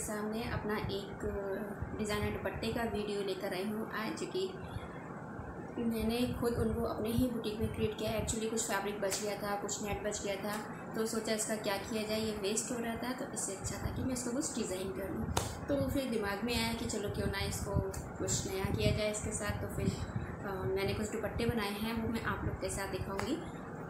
सामने अपना एक डिज़ाइनर दुपट्टे का वीडियो लेकर आई हूँ मैंने खुद उनको अपने ही बुटीक में क्रिएट किया एक्चुअली कुछ फैब्रिक बच गया था, कुछ नेट बच गया था। तो सोचा इसका क्या किया जाए ये वेस्ट हो रहा था तो इससे अच्छा था कि मैं इसको कुछ डिज़ाइन कर लूँ। तो फिर दिमाग में आया कि चलो क्यों ना इसको कुछ नया किया जाए इसके साथ। तो फिर आ, मैंने कुछ दुपट्टे बनाए हैं वो मैं आप लोग के साथ दिखाऊँगी।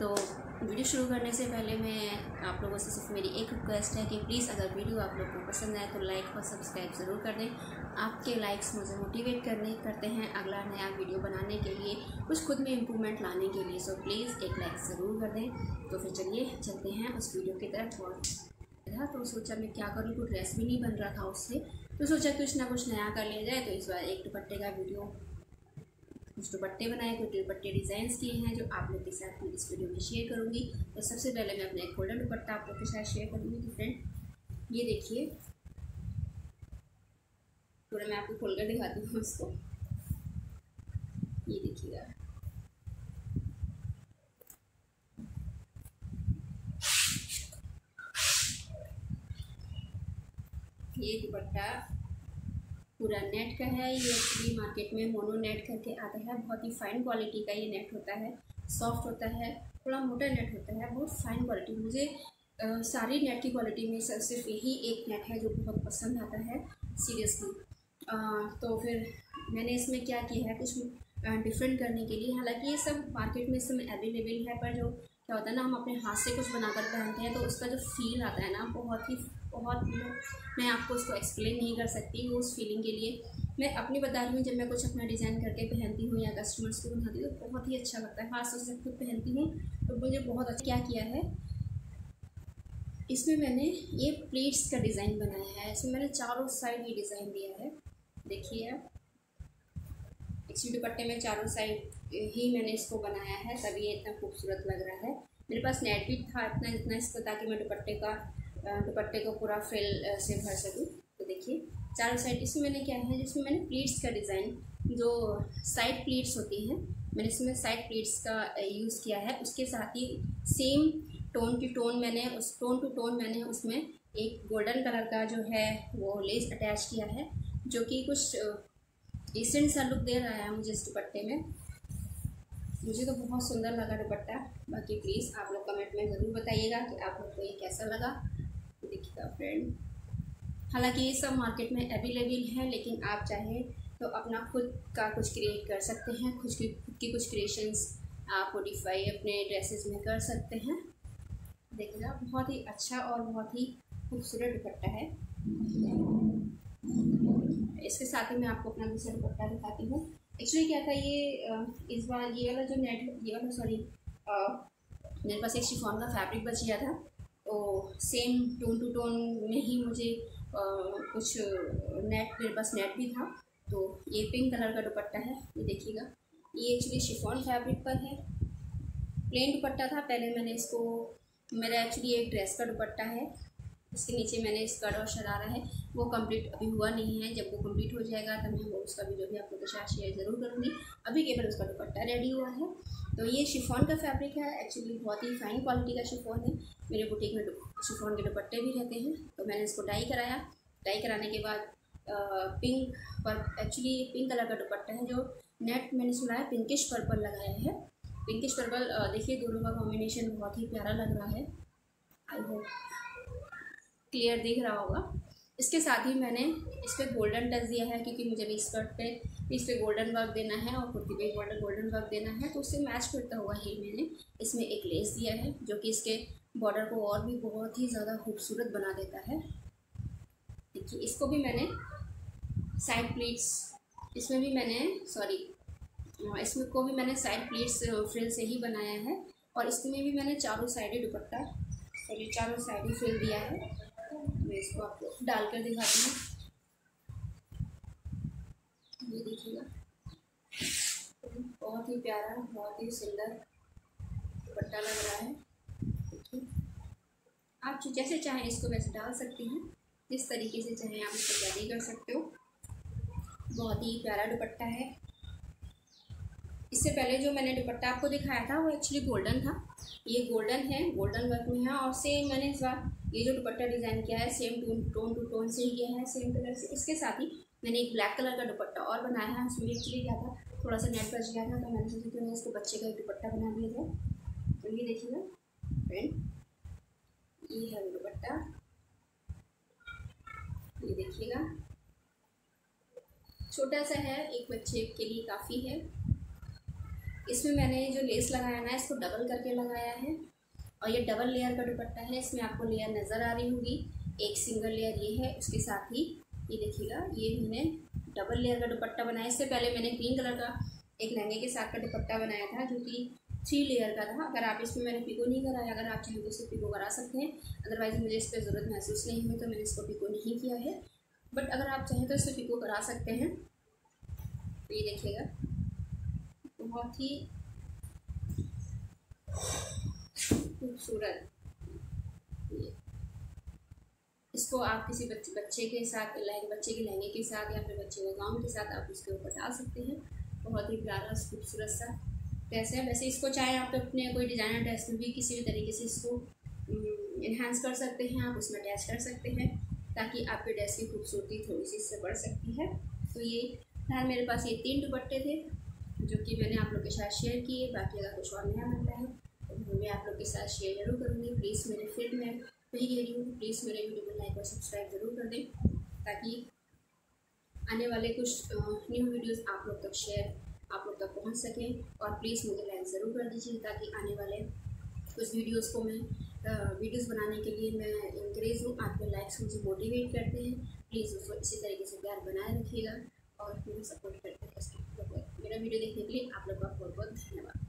तो वीडियो शुरू करने से पहले मैं आप लोगों से सिर्फ़ मेरी एक रिक्वेस्ट है कि प्लीज़ अगर वीडियो आप लोग को पसंद आए तो लाइक और सब्सक्राइब ज़रूर कर दें। आपके लाइक्स मुझे मोटिवेट करने, करते हैं अगला नया वीडियो बनाने के लिए, कुछ खुद में इम्प्रूवमेंट लाने के लिए। सो प्लीज़ एक लाइक ज़रूर कर दें। तो फिर चलिए, चलते हैं उस वीडियो की तरफ़ और तो सोचा मैं क्या करूँ कोई ड्रेस भी नहीं बन रहा था उससे। तो सोचा कुछ ना कुछ नया कर लिया जाए तो इस बार एक दुपट्टे का वीडियो कुछ दुपट्टे बनाए, कुछ दुपट्टे डिज़ाइंस किए हैं जो आप लोग के साथ मैं इस वीडियो में शेयर करूँगी। तो सबसे पहले मैं अपना एक गोल्डन दुपट्टा आप लोग के साथ शेयर करूँगी तो फ्रेंड ये देखिए। थोड़ा मैं आपको खोलकर दिखाती हूँ उसको। ये देखिएगा। ये दुपट्टा। पूरा नेट का है ये एक्चुअली मार्केट में मोनो नेट करके आता है। बहुत ही फाइन क्वालिटी का ये नेट होता है। सॉफ्ट होता है थोड़ा मोटा नेट होता है बहुत फाइन क्वालिटी मुझे आ, सारी नेट की क्वालिटी में सर सिर्फ़ यही एक नेट है जो बहुत पसंद आता है सीरियसली तो फिर मैंने इसमें क्या किया है कुछ डिफरेंट करने के लिए। हालाँकि ये सब मार्केट में इस समय अवेलेबल है पर जो क्या होता है ना, हम अपने हाथ से कुछ बनाकर पहनते हैं तो उसका जो फील आता है ना, बहुत ही, बहुत मैं आपको उसको एक्सप्लेन नहीं कर सकती उस फीलिंग के लिए। मैं अपनी बता रही हूँ, जब मैं कुछ अपना डिज़ाइन करके पहनती हूँ या कस्टमर्स को बनाती हूँ तो बहुत ही अच्छा लगता है। तौर से खुद पहनती हूँ तो मुझे बहुत अच्छा क्या किया है? इसमें मैंने ये प्लेट्स का डिज़ाइन बनाया है। इसमें मैंने चारों साइड ये डिज़ाइन दिया है। देखिए आप। इसी दुपट्टे में चारों साइड ही मैंने इसको बनाया है, तभी ये इतना खूबसूरत लग रहा है। मेरे पास नेट भी था इतना इतना इसको, ताकि मैं दुपट्टे का दुपट्टे को पूरा फ्रिल से भर सकूँ। तो देखिए, चारों साइड इसमें मैंने क्या है, जिसमें मैंने प्लीट्स का डिज़ाइन, जो साइड प्लीट्स होती हैं, मैंने इसमें साइड प्लीट्स का यूज़ किया है। उसके साथ ही सेम टोन की टोन मैंने उस, टोन टू टोन मैंने उसमें एक गोल्डन कलर का जो है, वो लेस अटैच किया है, जो कि कुछ डिसेंट सा लुक दे रहा है मुझे इस दुपट्टे में। मुझे तो बहुत सुंदर लगा दुपट्टा। बाकी प्लीज़ आप लोग कमेंट में ज़रूर बताइएगा कि आप लोग को ये कैसा लगा। देखिएगा फ्रेंड हालाँकि ये सब मार्केट में अवेलेबल है, लेकिन आप चाहें तो अपना खुद का कुछ क्रिएट कर सकते हैं। खुद की खुद की कुछ क्रिएशंस आप मोडिफाई अपने ड्रेसेस में कर सकते हैं। देखिएगा, बहुत ही अच्छा और बहुत ही खूबसूरत दुपट्टा है। इसके साथ ही मैं आपको अपना दूसरा दुपट्टा दिखाती हूँ। एक्चुअली क्या था ये इस बार ये वाला जो नेट ये वाला सॉरी मेरे पास एक शिफॉन का फैब्रिक बच गया था। तो सेम टोन टू टोन में ही मुझे आ, कुछ नेट मेरे पास नेट भी था। तो ये पिंक कलर का दुपट्टा है ये देखिएगा। ये एक्चुअली शिफॉन फैब्रिक पर है। प्लेन दुपट्टा था पहले मैंने इसको मेरा एक्चुअली एक ड्रेस का दुपट्टा है। इसके नीचे मैंने स्कर्ट और शरारा है। वो कंप्लीट अभी हुआ नहीं है। जब वो कंप्लीट हो जाएगा, तब मैं उसका वीडियो भी आपको के शेयर ज़रूर करूँगी। अभी केवल उसका दुपट्टा रेडी हुआ है। तो ये शिफॉन का फैब्रिक है। एक्चुअली बहुत ही फाइन क्वालिटी का शिफॉन है। मेरे बुटीक में शिफॉन के दुपट्टे भी रहते हैं। तो मैंने इसको डाई कराया। डाई कराने के बाद पिंक पर एक्चुअली पिंक कलर का दुपट्टा है जो नेट मैंने सुना है पिंकिश पर्पल लगाया है। पिंकिश पर्पल देखिए दोनों का कॉम्बिनेशन बहुत ही प्यारा लग रहा है। आई होप क्लियर दिख रहा होगा। इसके साथ ही मैंने इस पर गोल्डन टच दिया है क्योंकि मुझे भी स्कर्ट पे, इस पर गोल्डन वर्क देना है और कुर्ती पे गोल्डन गोल्डन वर्क देना है तो उससे मैच करता हुआ ही मैंने इसमें एक लेस दिया है, जो कि इसके बॉर्डर को और भी बहुत ही ज़्यादा खूबसूरत बना देता है। देखिए, इसको भी मैंने साइड प्लीट्स इसमें भी मैंने सॉरी इसमें को भी मैंने साइड प्लीट्स फ्रिल से ही बनाया है और इसमें भी मैंने चारों साइड दुपट्टा सॉरी चारों साइड फ्रिल दिया है। मैं इसको आपको डालकर दिखाती हूँ। ये देखिएगा। बहुत ही प्यारा, बहुत ही सुंदर दुपट्टा लग रहा है। आप जैसे चाहें इसको वैसे डाल सकती हैं। जिस तरीके से चाहें आप इसको कैरी कर सकते हो। बहुत ही प्यारा दुपट्टा है। इससे पहले जो मैंने दुपट्टा आपको दिखाया था, वो एक्चुअली गोल्डन था। ये गोल्डन है गोल्डन वर्क में है और सेम मैंने इस बार ये जो दुपट्टा डिज़ाइन किया है same tone tone two tone से किया है सेम कलर से। इसके साथ ही मैंने एक ब्लैक कलर का दुपट्टा और बनाया है, उसमें एक्चुअली क्या था थोड़ा सा नेट बच गया था तो मैंने सोचा कि मैं इसको बच्चे का एक दुपट्टा बना दिया था तो ये देखिएगा फ्रेंड ये है दुपट्टा। ये देखिएगा। छोटा सा है, एक बच्चे के लिए काफ़ी है। इसमें मैंने जो लेस लगाया ना, इसको डबल करके लगाया है। और ये डबल लेयर का दुपट्टा है, इसमें आपको लेयर नज़र आ रही होगी। एक सिंगल लेयर ये है, उसके साथ ही ये देखिएगा, ये मैंने डबल लेयर का दुपट्टा बनाया। इससे पहले मैंने ग्रीन कलर का, एक लहंगे के साथ का दुपट्टा बनाया था, जो कि थ्री लेयर का था। अगर आप इसमें मैंने पिको नहीं कराया, अगर आप चाहें तो इसे पिको करा सकते हैं। अदरवाइज़ मुझे इस पर ज़रूरत महसूस नहीं हुई तो मैंने इसको पिको नहीं किया है। बट अगर आप चाहें तो इसे पिको करा सकते हैं। तो ये देखिएगा। बहुत ही खूबसूरत। इसको आप किसी बच्चे बच्चे के साथ लहंगे बच्चे के लहंगे के साथ या फिर बच्चे के गाउन के साथ आप इसके ऊपर डाल सकते हैं। बहुत ही प्यारा, खूबसूरत सा ड्रेस है। वैसे इसको चाहे आप अपने कोई डिज़ाइनर ड्रेस में भी किसी भी तरीके से इसको इन्हांस कर सकते हैं, आप उसमें अटैच कर सकते हैं ताकि आपके ड्रेस की खूबसूरती थोड़ी सी इससे बढ़ सकती है। तो ये, फ़िलहाल मेरे पास ये तीन दुपट्टे थे। जो कि मैंने आप लोग के साथ शेयर किए, बाकी अगर कुछ और नया मिलता है तो मैं आप लोग के साथ शेयर ज़रूर करूँगी। प्लीज़ मेरे फिर मैं वही कह रही हूँ। प्लीज़ मेरे वीडियो को लाइक और सब्सक्राइब ज़रूर कर दें, ताकि आने वाले कुछ न्यू वीडियोस आप लोग तक शेयर आप लोग तक पहुँच सकें। और प्लीज़ मुझे लाइक ज़रूर कर दीजिए, ताकि आने वाले कुछ वीडियोस को मैं वीडियोस बनाने के लिए मैं इंक्रेज हूँ। आपके लाइक्स मुझे मोटिवेट करते हैं। प्लीज़ उसको इसी तरीके से प्यार बनाए रखिएगा और मुझे सपोर्ट करते हैं मेरा वीडियो देखने के लिए आप लोग का बहुत बहुत धन्यवाद